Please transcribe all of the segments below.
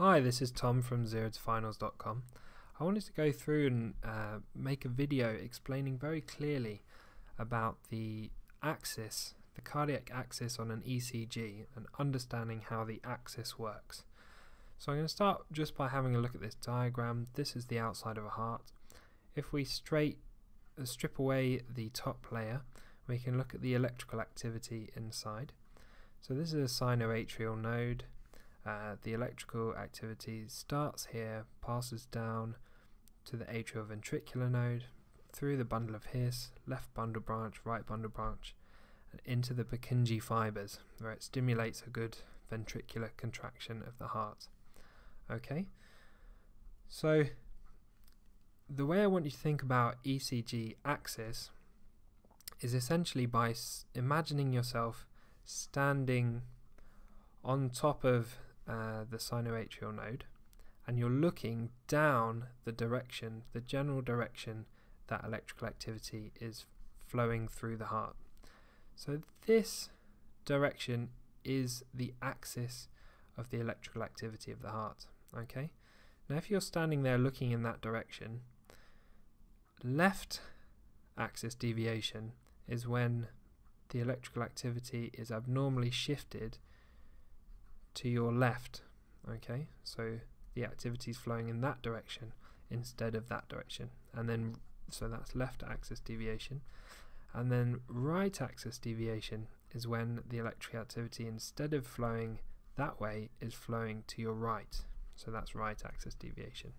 Hi, this is Tom from zerotofinals.com. I wanted to go through and uh, make a video explaining very clearly about the axis, the cardiac axis on an ECG, and understanding how the axis works. So I'm going to start just by having a look at this diagram. This is the outside of a heart. If we straight uh, strip away the top layer, we can look at the electrical activity inside. So this is a sinoatrial node. Uh, the electrical activity starts here, passes down to the atrioventricular node, through the bundle of His, left bundle branch, right bundle branch, and into the Purkinje fibers, where it stimulates a good ventricular contraction of the heart. Okay, so the way I want you to think about ECG axis is essentially by imagining yourself standing on top of uh, the sinoatrial node and you're looking down the direction, the general direction that electrical activity is flowing through the heart. So this direction is the axis of the electrical activity of the heart. Okay. Now if you're standing there looking in that direction, left axis deviation is when the electrical activity is abnormally shifted to your left. Okay, so the activity is flowing in that direction instead of that direction, and then so that's left axis deviation, and then right axis deviation is when the electric activity instead of flowing that way is flowing to your right. So that's right axis deviation.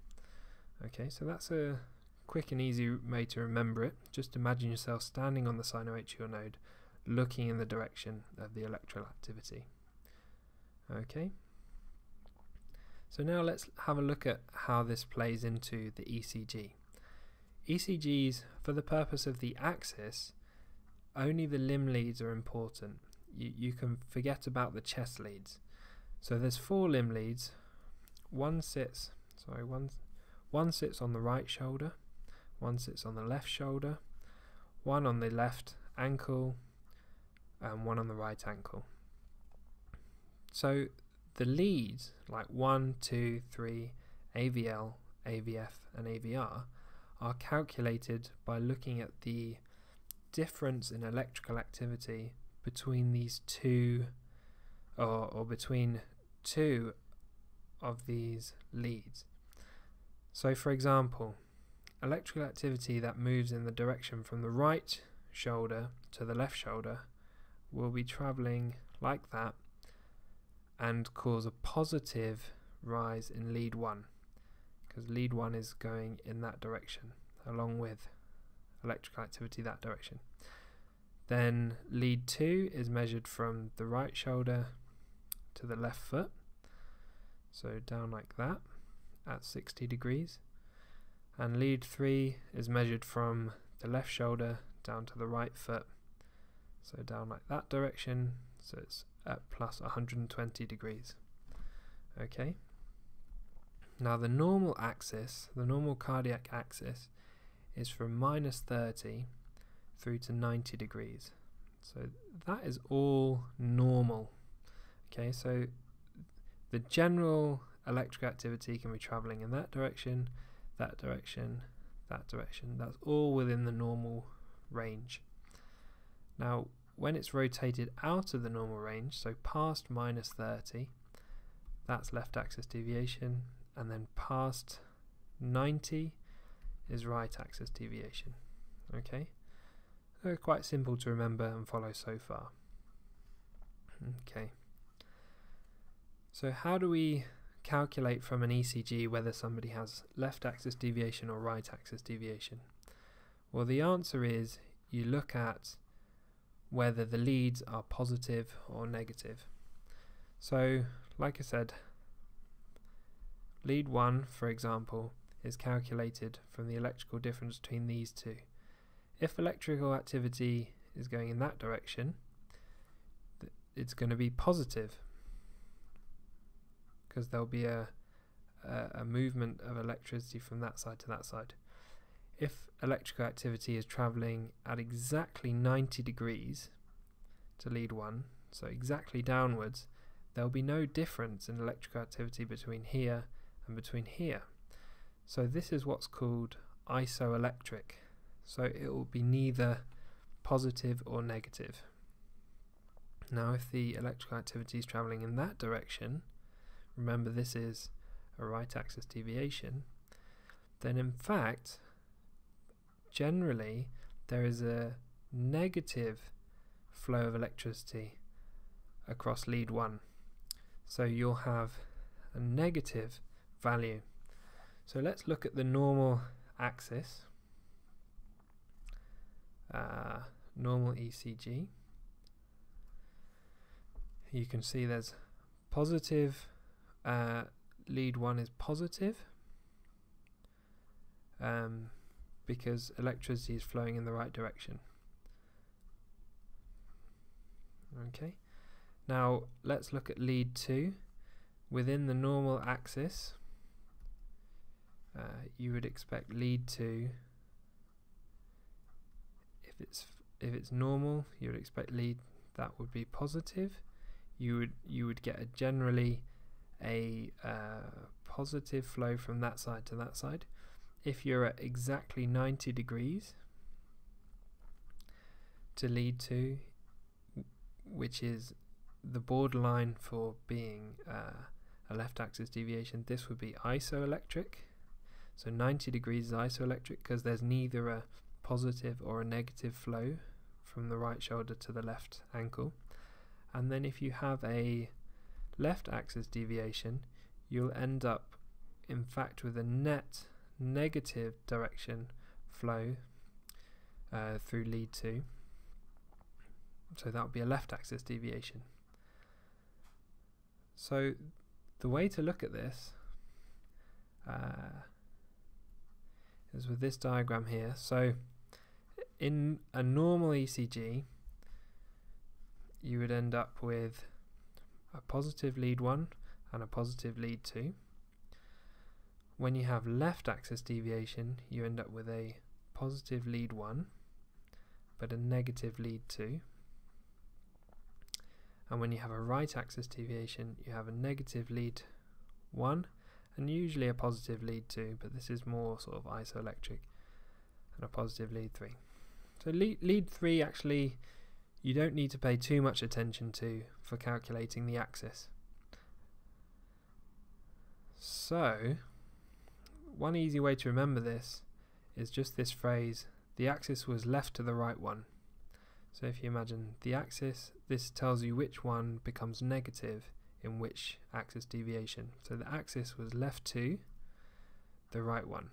Okay, so that's a quick and easy way to remember it. Just imagine yourself standing on the sinoatrial node looking in the direction of the electrical activity. Okay. So now let's have a look at how this plays into the ECG. ECGs, for the purpose of the axis, only the limb leads are important. You, you can forget about the chest leads. So there's four limb leads. One sits, sorry, one, one sits on the right shoulder, one sits on the left shoulder, one on the left ankle, and one on the right ankle. So the leads, like 1, 2, 3, AVL, AVF, and AVR, are calculated by looking at the difference in electrical activity between these two, or, or between two of these leads. So, for example, electrical activity that moves in the direction from the right shoulder to the left shoulder will be traveling like that and cause a positive rise in lead 1 because lead 1 is going in that direction along with electrical activity that direction. Then lead 2 is measured from the right shoulder to the left foot so down like that at 60 degrees and lead 3 is measured from the left shoulder down to the right foot so down like that direction so it's at plus 120 degrees okay now the normal axis the normal cardiac axis is from minus 30 through to 90 degrees so that is all normal okay so the general electric activity can be traveling in that direction that direction, that direction. That's all within the normal range. Now, when it's rotated out of the normal range, so past minus 30, that's left axis deviation, and then past 90 is right axis deviation. Okay, so quite simple to remember and follow so far. Okay, so how do we calculate from an ECG whether somebody has left axis deviation or right axis deviation? Well, the answer is you look at whether the leads are positive or negative. So, like I said, lead 1, for example, is calculated from the electrical difference between these two. If electrical activity is going in that direction, it's going to be positive because there'll be a, a, a movement of electricity from that side to that side. If electrical activity is travelling at exactly 90 degrees to lead 1, so exactly downwards, there'll be no difference in electrical activity between here and between here. So this is what's called isoelectric. So it will be neither positive or negative. Now if the electrical activity is travelling in that direction, remember this is a right axis deviation, then in fact, generally there is a negative flow of electricity across lead 1. So you'll have a negative value. So let's look at the normal axis, uh, normal ECG. You can see there's positive, uh, lead 1 is positive um, because electricity is flowing in the right direction. Okay. Now let's look at lead 2. Within the normal axis, uh, you would expect lead 2 if it's if it's normal, you would expect lead that would be positive. You would you would get a generally a uh, positive flow from that side to that side. If you're at exactly 90 degrees to lead 2, which is the borderline for being uh, a left axis deviation, this would be isoelectric. So 90 degrees is isoelectric because there's neither a positive or a negative flow from the right shoulder to the left ankle. And then if you have a left axis deviation, you'll end up in fact with a net negative direction flow uh, through lead 2 so that would be a left axis deviation. So the way to look at this uh, is with this diagram here. So in a normal ECG, you would end up with a positive lead 1 and a positive lead 2. When you have left axis deviation, you end up with a positive lead 1 but a negative lead 2 and when you have a right axis deviation you have a negative lead 1 and usually a positive lead 2 but this is more sort of isoelectric and a positive lead 3 so lead, lead 3 actually you don't need to pay too much attention to for calculating the axis. So one easy way to remember this is just this phrase the axis was left to the right one so if you imagine the axis, this tells you which one becomes negative in which axis deviation. So the axis was left to the right one.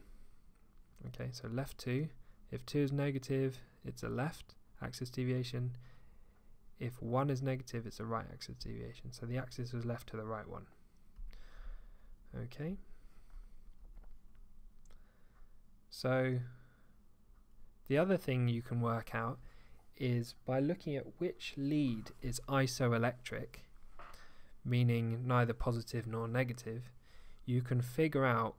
Okay, so left 2, if 2 is negative, it's a left axis deviation. If 1 is negative, it's a right axis deviation. So the axis was left to the right one. Okay. So the other thing you can work out is by looking at which lead is isoelectric, meaning neither positive nor negative, you can figure out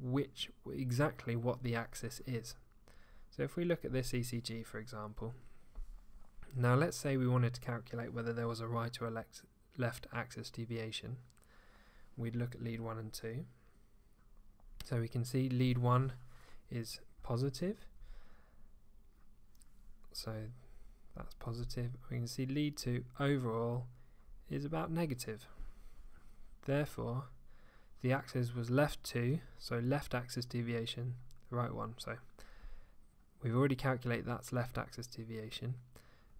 which exactly what the axis is. So if we look at this ECG for example, now let's say we wanted to calculate whether there was a right or left axis deviation. We'd look at lead 1 and 2. So we can see lead 1 is positive. So that's positive. We can see lead 2 overall is about negative. Therefore, the axis was left 2, so left axis deviation, the right one. So we've already calculated that's left axis deviation.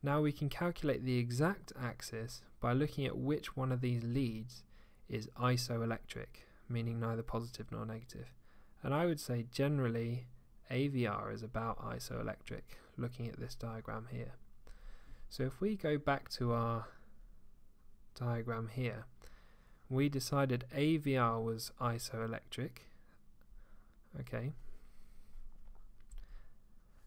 Now we can calculate the exact axis by looking at which one of these leads is isoelectric, meaning neither positive nor negative. And I would say generally AVR is about isoelectric, looking at this diagram here. So if we go back to our diagram here, we decided AVR was isoelectric. Okay.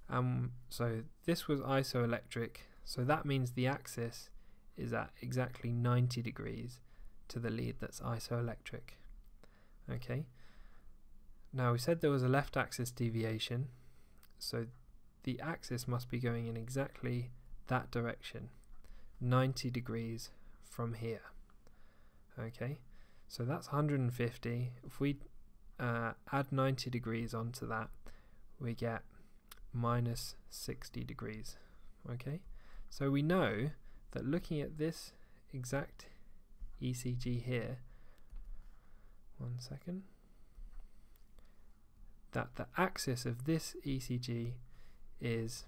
Um, so this was isoelectric, so that means the axis is at exactly 90 degrees to the lead that's isoelectric. Okay. Now we said there was a left axis deviation, so the axis must be going in exactly that direction 90 degrees from here Okay, so that's 150. If we uh, add 90 degrees onto that, we get minus 60 degrees. Okay, so we know that looking at this exact ECG here, one second, that the axis of this ECG is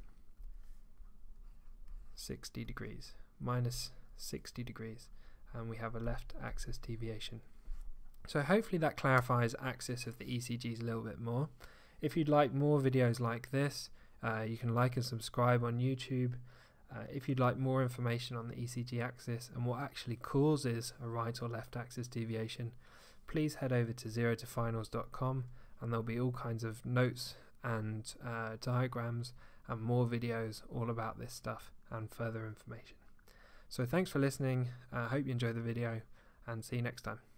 60 degrees, minus 60 degrees, and we have a left axis deviation. So hopefully that clarifies axis of the ECGs a little bit more. If you'd like more videos like this, uh, you can like and subscribe on YouTube. Uh, if you'd like more information on the ECG axis and what actually causes a right or left axis deviation, please head over to zerotofinals.com and there'll be all kinds of notes and uh, diagrams and more videos all about this stuff and further information. So thanks for listening. I uh, hope you enjoy the video and see you next time.